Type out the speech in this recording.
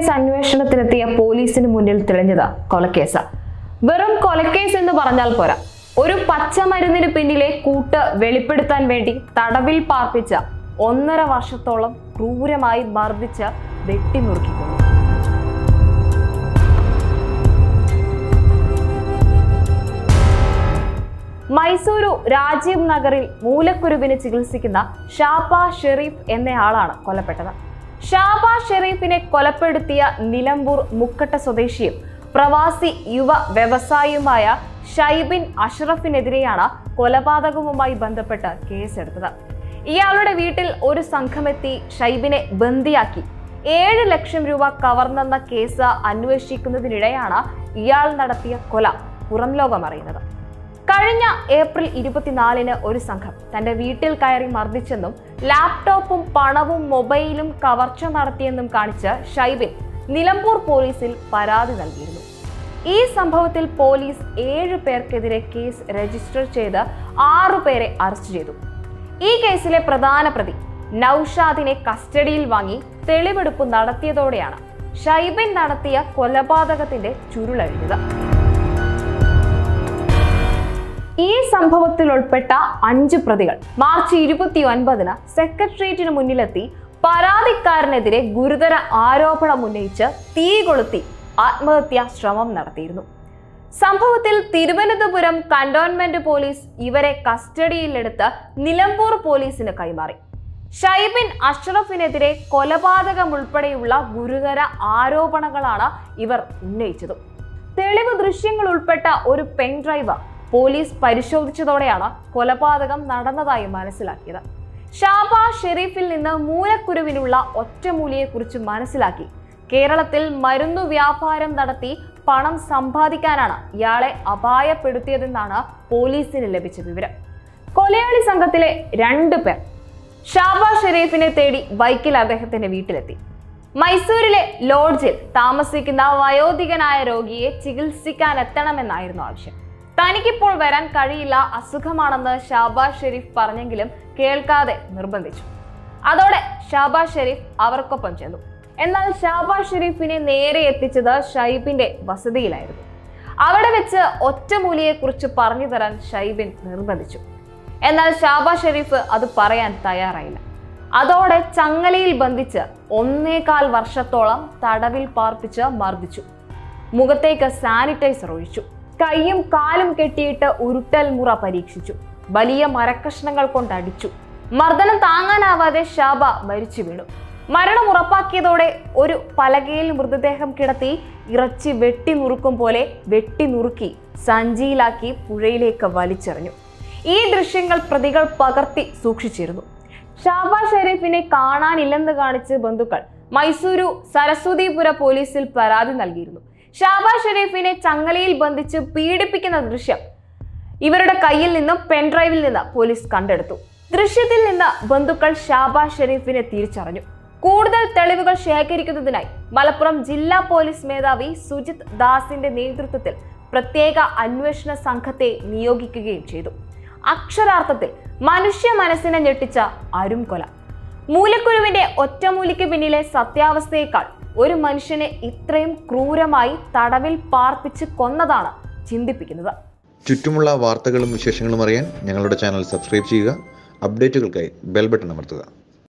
Case അന്വേഷണത്തിനെത്തിയ പോലീസിന് മുന്നിൽ തെളിഞ്ഞത് കൊലക്കേസ്. വെറും കൊലക്കേസ് എന്ന് പറഞ്ഞാൽ പോരാ. ഒരു പച്ചമരുന്നിന് പിന്നിലെ കൂട്ട് വെളിപ്പെടുത്താൻ വേണ്ടി തടവിൽ പാർപ്പിച്ച ഒന്നര വർഷത്തോളം ക്രൂരമായി മർദ്ദിച്ച് വെട്ടിമുറുക്കിക്കൊണ്ടു മൈസൂരു രാജീവ് നഗറിൽ മൂലക്കുരുവിന് ചികിത്സിക്കുന്ന ഷാപ്പ ഷെറീഫ് എന്നയാളാണ് കൊല്ലപ്പെട്ടത്. ഷാബ ഷെറീഫിനെ കൊലപ്പെടുത്തിയ നിലമ്പൂർ മുക്കട്ട സ്വദേശിയും പ്രവാസി യുവ വ്യവസായിയുമായ ഷൈബിൻ അഷ്റഫിനെതിരെയാണ് കൊലപാതകവുമായി ബന്ധപ്പെട്ട് കേസെടുത്തത്. ഇയാളുടെ വീട്ടിൽ ഒരു സംഘമെത്തി ഷൈബിനെ ബന്ദിയാക്കി. ഏഴ് ലക്ഷം രൂപ കവർന്നെന്ന കേസ് അന്വേഷിക്കുന്നതിനിടെയാണ് ഇയാൾ നടത്തിയ കൊല പുറം ലോകം അറിയുന്നത് കഴിഞ്ഞ ഏപ്രിൽ ഇരുപത്തിനാലിന് ഒരു സംഘം തന്റെ വീട്ടിൽ കയറി മർദ്ദിച്ചെന്നും ലാപ്ടോപ്പും പണവും മൊബൈലും കവർച്ച നടത്തിയെന്നും കാണിച്ച് ഷൈബിൻ നിലമ്പൂർ പോലീസിൽ പരാതി നൽകിയിരുന്നു. ഈ സംഭവത്തിൽ പോലീസ് ഏഴ് പേർക്കെതിരെ കേസ് രജിസ്റ്റർ ചെയ്ത് ആറുപേരെ അറസ്റ്റ് ചെയ്തു. ഈ കേസിലെ പ്രധാന പ്രതി നൌഷാദിനെ കസ്റ്റഡിയിൽ വാങ്ങി തെളിവെടുപ്പ് നടത്തിയതോടെയാണ് ഷൈബിൻ നടത്തിയ കൊലപാതകത്തിന്റെ ചുരുളഴിഞ്ഞത്. ഈ സംഭവത്തിൽ ഉൾപ്പെട്ട അഞ്ച് പ്രതികൾ മാർച്ച് ഇരുപത്തി ഒൻപതിന് സെക്രട്ടേറിയറ്റിന് മുന്നിലെത്തി പരാതിക്കാരനെതിരെ ഗുരുതര ആരോപണം ഉന്നയിച്ച് തീ കൊളുത്തി ആത്മഹത്യാ ശ്രമം നടത്തിയിരുന്നു. സംഭവത്തിൽ തിരുവനന്തപുരം കന്റോൺമെന്റ് പോലീസ് ഇവരെ കസ്റ്റഡിയിലെടുത്ത് നിലമ്പൂർ പോലീസിന് കൈമാറി. ഷൈബിൻ അഷ്റഫിനെതിരെ കൊലപാതകം ഉൾപ്പെടെയുള്ള ഗുരുതര ആരോപണങ്ങളാണ് ഇവർ ഉന്നയിച്ചത്. തെളിവ് ദൃശ്യങ്ങൾ ഉൾപ്പെട്ട ഒരു പെൻഡ്രൈവ് പോലീസ് പരിശോധിച്ചതോടെയാണ് കൊലപാതകം നടന്നതായി മനസ്സിലാക്കിയത്. ഷാബ ഷെരീഫിൽ നിന്ന് മൂലക്കുരുവിനുള്ള ഒറ്റമൂലിയെക്കുറിച്ച് മനസ്സിലാക്കി. കേരളത്തിൽ മരുന്നു വ്യാപാരം നടത്തി പണം സമ്പാദിക്കാനാണ് ഇയാളെ അപായപ്പെടുത്തിയതെന്നാണ് പോലീസിന് ലഭിച്ച വിവരം. കൊലയാളി സംഘത്തിലെ രണ്ടു പേർ ഷാബ ഷെരീഫിനെ തേടി ബൈക്കിൽ അദ്ദേഹത്തിന്റെ വീട്ടിലെത്തി. മൈസൂരിലെ ലോഡ്ജിൽ താമസിക്കുന്ന വയോധികനായ രോഗിയെ ചികിത്സിക്കാൻ എത്തണമെന്നായിരുന്നു ആവശ്യം. തനിക്കിപ്പോൾ വരാൻ കഴിയില്ല അസുഖമാണെന്ന് ഷാബാസ് ഷെരീഫ് പറഞ്ഞെങ്കിലും കേൾക്കാതെ നിർബന്ധിച്ചു. അതോടെ ഷാബാസ് ഷെരീഫ് അവർക്കൊപ്പം ചെന്നു. എന്നാൽ ഷാബാസ് ഷെരീഫിനെ നേരെ എത്തിച്ചത് ഷൈബിന്റെ വസതിയിലായിരുന്നു. അവിടെ വെച്ച് ഒറ്റമൂലിയെക്കുറിച്ച് പറഞ്ഞു തരാൻ ഷൈബിൻ നിർബന്ധിച്ചു. എന്നാൽ ഷാബാസ് ഷെരീഫ് അത് പറയാൻ തയ്യാറായില്ല. അതോടെ ചങ്ങലയിൽ ബന്ധിച്ച് ഒന്നേകാൽ വർഷത്തോളം തടവിൽ പാർപ്പിച്ച് മർദ്ദിച്ചു. മുഖത്തേക്ക് സാനിറ്റൈസർ ഒഴിച്ചു. കൈയും കാലും കെട്ടിയിട്ട് ഉരുട്ടൽ മുറ പരീക്ഷിച്ചു. വലിയ മരക്കഷ്ണങ്ങൾ കൊണ്ട് അടിച്ചു. മർദ്ദനം താങ്ങാനാവാതെ ഷാബ മരിച്ചു വീണു. മരണം ഉറപ്പാക്കിയതോടെ ഒരു പലകയിൽ മൃതദേഹം കിടത്തി ഇറച്ചി വെട്ടി നുറുക്കും പോലെ വെട്ടി നുറുക്കി സഞ്ചിയിലാക്കി പുഴയിലേക്ക് വലിച്ചെറിഞ്ഞു. ഈ ദൃശ്യങ്ങൾ പ്രതികൾ പകർത്തി സൂക്ഷിച്ചിരുന്നു. ഷാബ ഷെരീഫിനെ കാണാനില്ലെന്ന് കാണിച്ച് ബന്ധുക്കൾ മൈസൂരു സരസ്വതിപുര പോലീസിൽ പരാതി നൽകിയിരുന്നു. ഷാബ ഷെരീഫിനെ ചങ്ങലയിൽ ബന്ധിച്ച് പീഡിപ്പിക്കുന്ന ദൃശ്യം ഇവരുടെ കയ്യിൽ നിന്നും പെൻഡ്രൈവിൽ നിന്ന് പോലീസ് കണ്ടെടുത്തു. ദൃശ്യത്തിൽ നിന്ന് ബന്ധുക്കൾ ഷാബാ ഷെരീഫിനെ തിരിച്ചറിഞ്ഞു. കൂടുതൽ തെളിവുകൾ ശേഖരിക്കുന്നതിനായി മലപ്പുറം ജില്ലാ പോലീസ് മേധാവി സുജിത് ദാസിന്റെ നേതൃത്വത്തിൽ പ്രത്യേക അന്വേഷണ സംഘത്തെ നിയോഗിക്കുകയും ചെയ്തു. അക്ഷരാർത്ഥത്തിൽ മനുഷ്യ മനസ്സിനെ ഞെട്ടിച്ച അരുംകൊല. മൂലക്കുരുവിന്റെ ഒറ്റമൂലിക്ക് പിന്നിലെ സത്യാവസ്ഥയേക്കാൾ ഒരു മനുഷ്യനെ ഇത്രയും ക്രൂരമായി തടവിൽ പാർപ്പിച്ച് കൊന്നതാണ് ചിന്തിപ്പിക്കുന്നത്. ചുറ്റുമുള്ള വാർത്തകളും വിശേഷങ്ങളും അറിയാൻ ഞങ്ങളുടെ ചാനൽ സബ്സ്ക്രൈബ് ചെയ്യുക അപ്ഡേറ്റുകൾക്കായി ബെൽ ബട്ടൺ അമർത്തുക.